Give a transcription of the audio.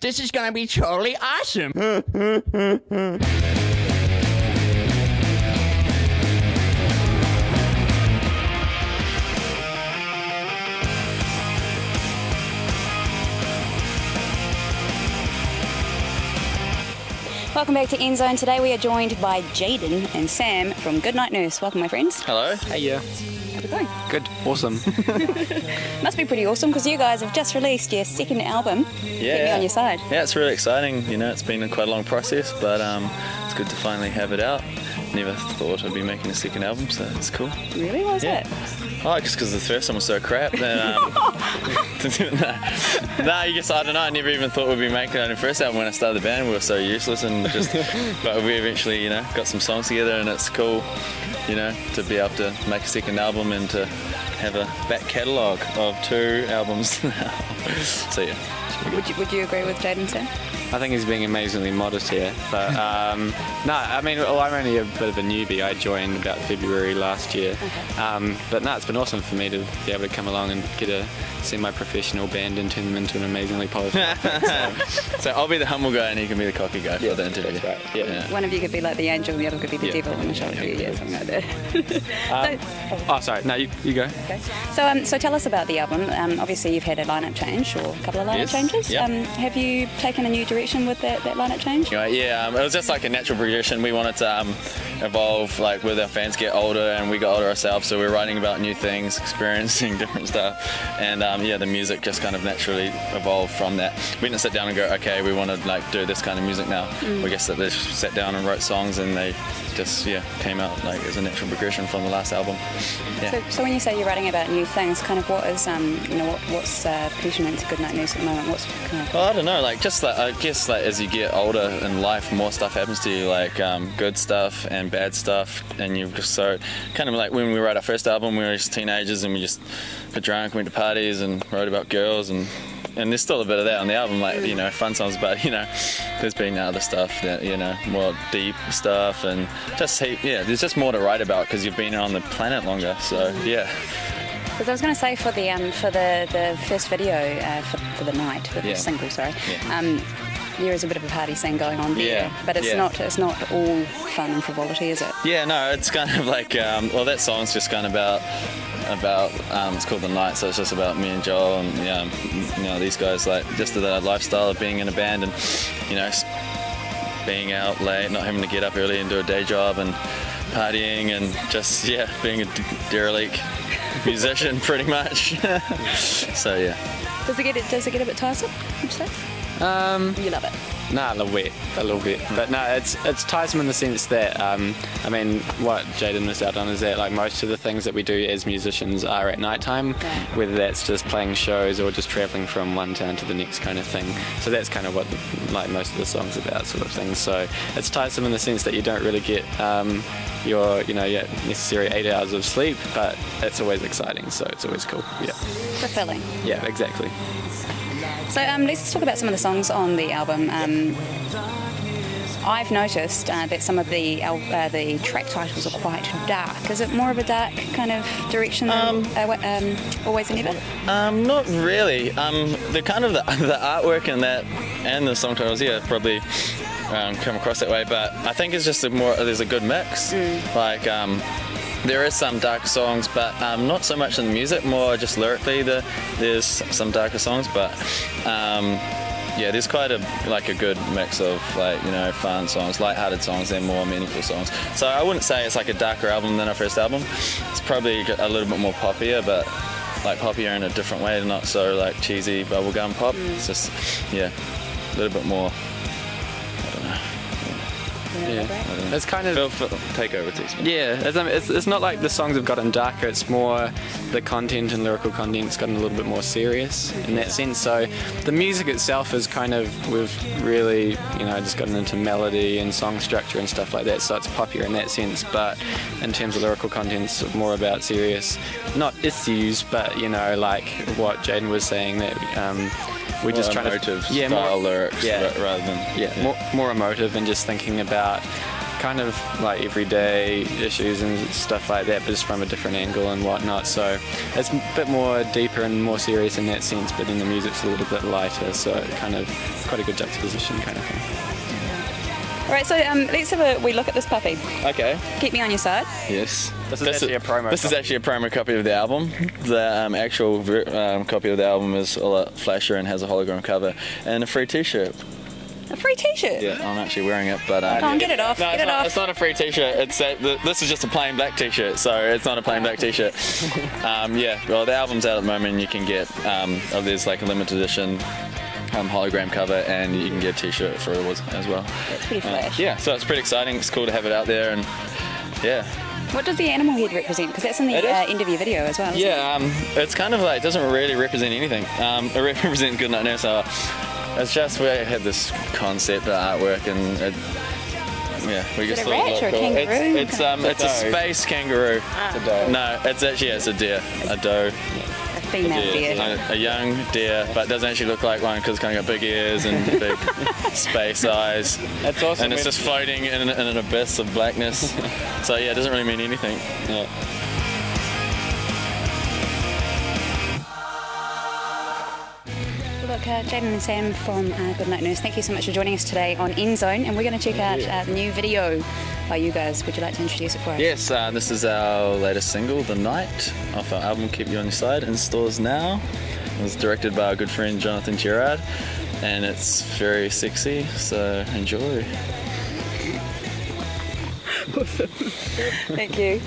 This is gonna be totally awesome. Welcome back to NZOWN. Today we are joined by Jaden and Sam from Goodnight Nurse. Welcome, my friends. Hello. Hey, yeah. How's it going? Good. Awesome. Must be pretty awesome because you guys have just released your second album. Get me Yeah. on your side. Yeah, it's really exciting. You know, it's been a quite a long process, but um, it's good to finally have it out. Never thought I'd be making a second album, so it's cool. Really? Why is Yeah. that? Oh, just because the first one was so crap. Then, um, no, nah, you guess I don't know. I never even thought we'd be making on first album when I started the band. We were so useless and just, but we eventually, you know, got some songs together, and it's cool, you know, to be able to make a second album and to have a back catalogue of two albums now. so yeah. Would you, would you agree with Jaden, Sam? I think he's being amazingly modest here. But um, no, I mean, well, I'm only a bit of a newbie. I joined about February last year. Um, but no, it's been awesome for me to be able to come along and get a semi-professional band and turn them into an amazingly polished. So I'll be the humble guy and you can be the cocky guy for the interview. that's right, yeah. One of you could be like the angel, and the other could be the Yeah. devil in the show. Yeah, yeah, something like that. so, oh, sorry. No, you, you go. okay. so, um, so tell us about the album. Um, obviously, you've had a lineup change or a couple of lineup Yes, changes. Yeah. Um, have you taken a new direction with that, that lineup change? Anyway, yeah, um, it was just like a natural progression. We wanted to um, evolve, like with our fans get older, and we got older ourselves. So we're writing about new things, experiencing different stuff, and um, yeah, the music just kind of naturally evolved from that. We didn't sit down and go, okay, we want to like do this kind of music now. We guess that they just sat down and wrote songs, and they just yeah came out like as a natural progression from the last album. Yeah. So, so when you say you're writing about new things, kind of what is, um, you know, what, what's uh, into to Goodnight Nurse at the moment? What's kind of Well, I don't know. Like, just like I guess, like as you get older in life, more stuff happens to you, like um, good stuff and bad stuff, and you just so kind of like when we wrote our first album, we were just teenagers and we just got drunk, went to parties, and wrote about girls, and and there's still a bit of that on the album, like you know, fun songs, but you know, there's been other stuff that you know, more deep stuff, and just heap, yeah, there's just more to write about because you've been on the planet longer. So yeah, Because I was going to say for the um, for the, the first video uh, for, for the night, the Yeah. single, sorry, Yeah. um, there is a bit of a party scene going on there. Yeah, But it's yeah. not it's not all fun and frivolity, is it? Yeah, no, it's kind of like um, well, that song's just kind of about about um, it's called the night, so it's just about me and Joel and yeah, you know these guys like just the lifestyle of being in a band and you know being out late, not having to get up early and do a day job and partying and just yeah being a derelict musician pretty much. so yeah. Does it get it does it get a bit tiresome? Would you say? Um, You love it. Nah, a little bit, a little bit. But no, it's it's tiresome in the sense that um, I mean, what Jaden missed out on is that like most of the things that we do as musicians are at night time, Yeah. whether that's just playing shows or just traveling from one town to the next kind of thing. So that's kind of what like most of the songs about, sort of thing. So it's tiresome in the sense that you don't really get um, your you know your necessary eight hours of sleep, but it's always exciting. So it's always cool. Yeah, Fulfilling. yeah, exactly. So um, let's talk about some of the songs on the album. Um, I've noticed uh, that some of the uh, the track titles are quite dark. Is it more of a dark kind of direction than uh, um, Always and Never? Um, not really. Um, the kind of the, the artwork and that and the song titles, yeah, probably um, come across that way. But I think it's just a more there's a good mix. Like um, there is some dark songs, but um, not so much in the music. More just lyrically, the, there's some darker songs, but. Um, yeah, there's quite a like a good mix of like you know fun songs, light-hearted songs, and more meaningful songs. So I wouldn't say it's like a darker album than our first album. It's probably a little bit more poppier, but like poppier in a different way, not so like cheesy bubblegum pop. It's just yeah, a little bit more. I don't. Yeah, it's kind of Phil, Phil, take over, please. Yeah, it's, it's, it's not like the songs have gotten darker. It's more the content and lyrical content's gotten a little bit more serious in that sense. So the music itself is kind of we've really you know just gotten into melody and song structure and stuff like that. So it's poppier in that sense. But in terms of lyrical content, it's more about serious, not issues, but you know like what Jaden was saying that. Um, we're just trying emotive to yeah style more, lyrics yeah. rather than yeah, more, more emotive and just thinking about kind of like everyday issues and stuff like that, but just from a different angle and whatnot. So it's a bit more deeper and more serious in that sense, but then the music's a little bit lighter, so kind of quite a good juxtaposition kind of thing. All right, so um, let's have a wee look at this puppy. Okay. Keep me on your side. Yes. This is actually a promo This is copy. actually a promo copy of the album. The um, actual ver- um, copy of the album is a lot flasher and has a hologram cover and a free T-shirt. A free T-shirt. Yeah, I'm actually wearing it, but um, Come on, get it off. No, get it's it not, off. it's not a free T-shirt. It's a, the, this is just a plain black T-shirt, so it's not a plain black T-shirt. um, yeah, well, the album's out at the moment. and You can get um, oh, there's like a limited edition um, hologram cover, and you can get a T-shirt for it as as well. It's pretty Uh, yeah, so it's pretty exciting. It's cool to have it out there, and yeah, What does the animal head represent? Because that's in the uh, end of your video as well. isn't it? yeah. Um, it's kind of like it doesn't really represent anything. Um, it represents Goodnight Nurse. So it's just we had this concept of artwork, and it, yeah, we Is just it a thought rat looked or a cool. kangaroo? It's, it's um, it's a space kangaroo. Ah. It's a doe. No, it's actually yeah, it's a deer, a doe. A female deer. A, a young deer, but it doesn't actually look like one because it's kind of got big ears and big space eyes. That's awesome. And it's just floating in, an- in an abyss of blackness. so yeah, it doesn't really mean anything. Yeah. Look, uh, Jaden and Sam from uh, Goodnight Nurse, thank you so much for joining us today on NZOWN, and we're going to check out uh, the new video by you guys. Would you like to introduce it for us? Yes, uh, this is our latest single, The Night, off our album Keep You On Your Side, in stores now. It was directed by our good friend Jonathan Gerard, and it's very sexy, so enjoy. Thank you.